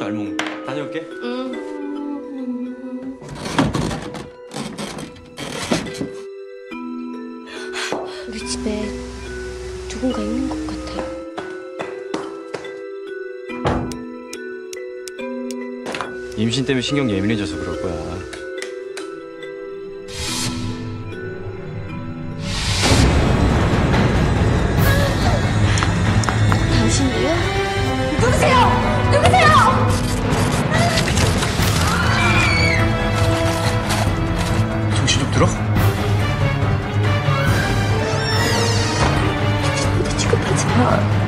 잘 먹네. 다녀올게. 우리 집에 누군가 있는 것 같아. 임신 때문에 신경 예민해져서 그럴 거야. 如何这